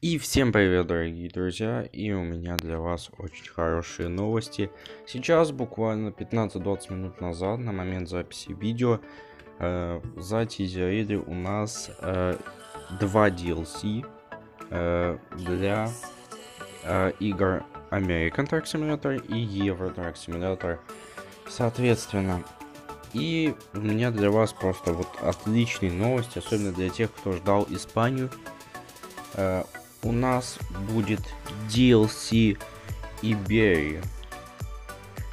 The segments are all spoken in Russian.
И всем привет, дорогие друзья, и у меня для вас очень хорошие новости. Сейчас, буквально 15-20 минут назад, на момент записи видео, э, за тизерили у нас э, два DLC э, для э, игр American Truck Simulator и Euro Truck Simulator, соответственно. И у меня для вас просто вот отличные новости, особенно для тех, кто ждал Испанию. Э, у нас будет DLC Иберия.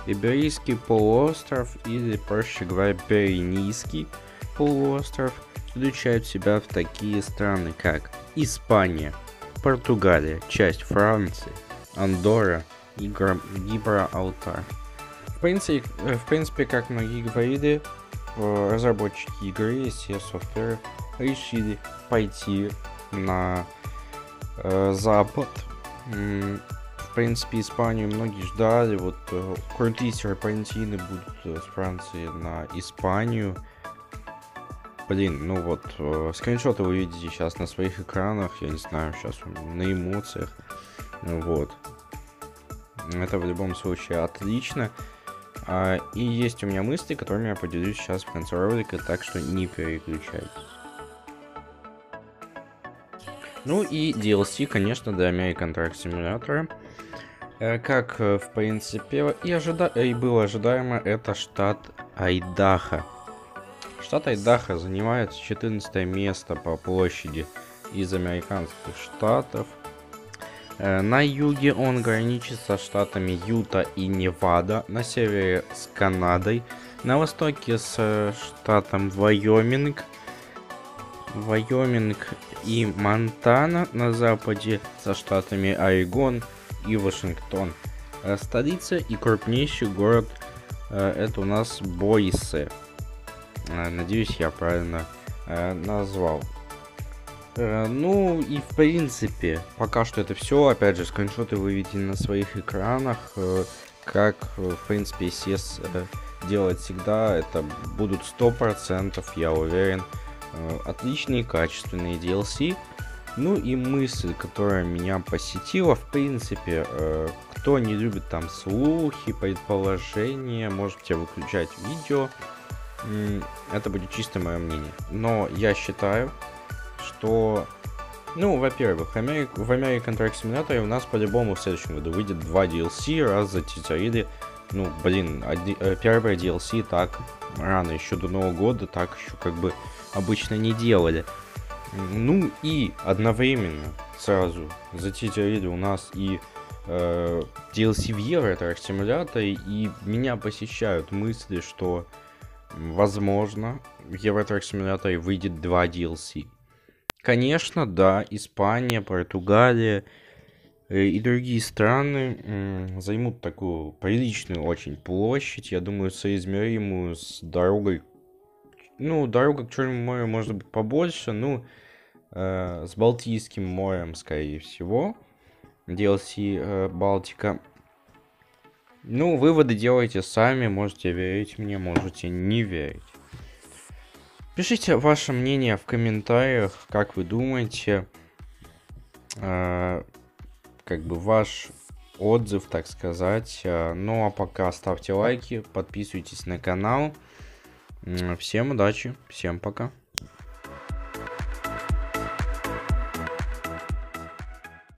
Иберийский полуостров, или, проще говоря, Пиренейский полуостров, включает в себя в такие страны, как Испания, Португалия, часть Франции, Андорра и Гибралтар. В принципе, в принципе, как многие говорили, разработчики игры, естественно, софтвера, решили пойти на э, Запад. В принципе, Испанию многие ждали. Вот э, крутые серпантины будут э, с Франции на Испанию. Блин, ну вот, э, скриншоты вы видите сейчас на своих экранах, я не знаю, сейчас на эмоциях. Вот. Это в любом случае отлично. А, и есть у меня мысли, которыми я поделюсь сейчас в конце ролика, так что не переключайтесь. Ну и DLC, конечно, для American Truck Simulator. Э, как, э, в принципе, и, ожида... и было ожидаемо, это штат Айдаха. Штат Айдаха занимает 14 место по площади из американских штатов. Э, на юге он граничит со штатами Юта и Невада, на севере с Канадой, на востоке с штатом Вайоминг, Вайоминг и Монтана на западе со штатами Орегон и Вашингтон. Э, столица и крупнейший город э, это у нас Бойсе. Э, надеюсь, я правильно назвал. Ну и в принципе, пока что это все. Опять же, скриншоты вы видите на своих экранах. Как, в принципе, SES делать всегда, это будут 100%, я уверен. Э, отличные, качественные DLC. Ну и мысль, которая меня посетила, в принципе, э, кто не любит там слухи, предположения, можете выключать видео. Это будет чисто мое мнение. Но я считаю, что, ну, во-первых, в American Truck Simulator у нас по-любому в следующем году выйдет два DLC, раз затитрили. Ну, блин, э, первое DLC так рано, еще до Нового года, так еще как бы обычно не делали. Ну и одновременно сразу затитрили у нас и э, DLC в Euro симуляторе, и меня посещают мысли, что возможно в Euro симуляторе выйдет два DLC. Конечно, да, Испания, Португалия и другие страны э, займут такую приличную очень площадь, я думаю, соизмеримую с дорогой ну, дорога к Черному морю может быть побольше, ну, э, с Балтийским морем, скорее всего. DLC э, Балтика. Ну, выводы делайте сами, можете верить мне, можете не верить. Пишите ваше мнение в комментариях, как вы думаете, э, как бы ваш отзыв, так сказать. Э, ну а пока ставьте лайки, подписывайтесь на канал. Всем удачи, всем пока.